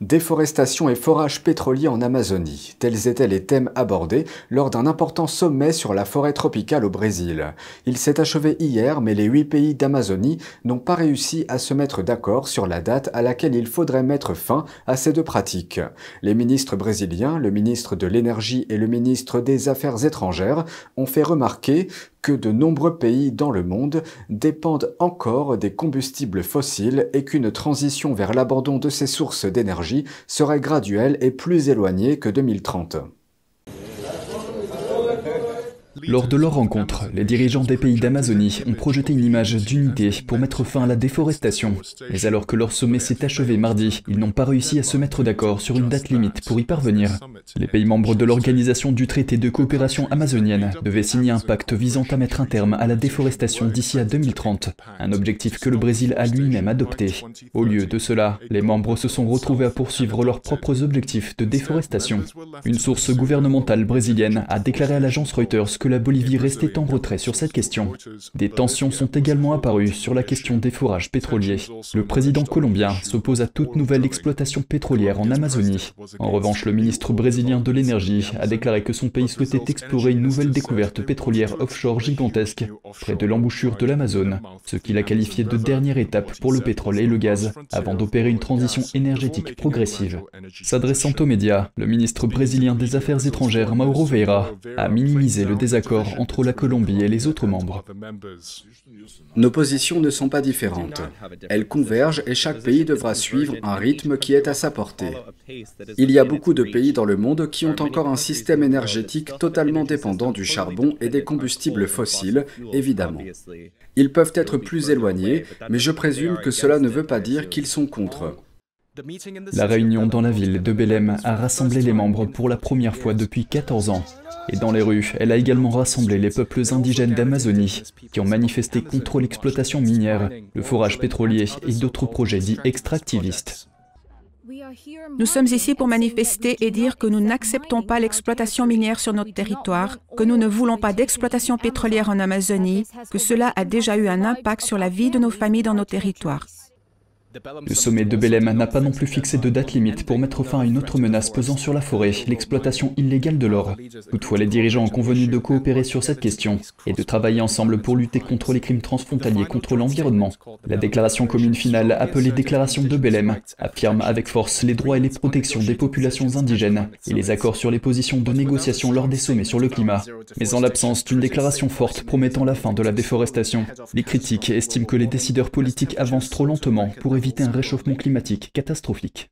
Déforestation et forage pétrolier en Amazonie, tels étaient les thèmes abordés lors d'un important sommet sur la forêt tropicale au Brésil. Il s'est achevé hier, mais les huit pays d'Amazonie n'ont pas réussi à se mettre d'accord sur la date à laquelle il faudrait mettre fin à ces deux pratiques. Les ministres brésiliens, le ministre de l'Énergie et le ministre des Affaires étrangères ont fait remarquer que de nombreux pays dans le monde dépendent encore des combustibles fossiles et qu'une transition vers l'abandon de ces sources d'énergie serait graduelle et plus éloignée que 2030. Lors de leur rencontre, les dirigeants des pays d'Amazonie ont projeté une image d'unité pour mettre fin à la déforestation. Mais alors que leur sommet s'est achevé mardi, ils n'ont pas réussi à se mettre d'accord sur une date limite pour y parvenir. Les pays membres de l'Organisation du traité de coopération amazonienne devaient signer un pacte visant à mettre un terme à la déforestation d'ici à 2030, un objectif que le Brésil a lui-même adopté. Au lieu de cela, les membres se sont retrouvés à poursuivre leurs propres objectifs de déforestation. Une source gouvernementale brésilienne a déclaré à l'agence Reuters que la Bolivie restait en retrait sur cette question. Des tensions sont également apparues sur la question des forages pétroliers. Le président colombien s'oppose à toute nouvelle exploitation pétrolière en Amazonie. En revanche, le ministre brésilien de l'énergie a déclaré que son pays souhaitait explorer une nouvelle découverte pétrolière offshore gigantesque près de l'embouchure de l'Amazone, ce qu'il a qualifié de dernière étape pour le pétrole et le gaz, avant d'opérer une transition énergétique progressive. S'adressant aux médias, le ministre brésilien des Affaires étrangères Mauro Vieira a minimisé le désaccord entre la Colombie et les autres membres. Nos positions ne sont pas différentes. Elles convergent et chaque pays devra suivre un rythme qui est à sa portée. Il y a beaucoup de pays dans le monde qui ont encore un système énergétique totalement dépendant du charbon et des combustibles fossiles, évidemment. Ils peuvent être plus éloignés, mais je présume que cela ne veut pas dire qu'ils sont contre. La réunion dans la ville de Belém a rassemblé les membres pour la première fois depuis 14 ans. Et dans les rues, elle a également rassemblé les peuples indigènes d'Amazonie, qui ont manifesté contre l'exploitation minière, le forage pétrolier et d'autres projets dits extractivistes. Nous sommes ici pour manifester et dire que nous n'acceptons pas l'exploitation minière sur notre territoire, que nous ne voulons pas d'exploitation pétrolière en Amazonie, que cela a déjà eu un impact sur la vie de nos familles dans nos territoires. Le sommet de Belém n'a pas non plus fixé de date limite pour mettre fin à une autre menace pesant sur la forêt, l'exploitation illégale de l'or. Toutefois, les dirigeants ont convenu de coopérer sur cette question et de travailler ensemble pour lutter contre les crimes transfrontaliers contre l'environnement. La déclaration commune finale, appelée Déclaration de Belém, affirme avec force les droits et les protections des populations indigènes et les accords sur les positions de négociation lors des sommets sur le climat. Mais en l'absence d'une déclaration forte promettant la fin de la déforestation, les critiques estiment que les décideurs politiques avancent trop lentement pour éviter un réchauffement climatique catastrophique.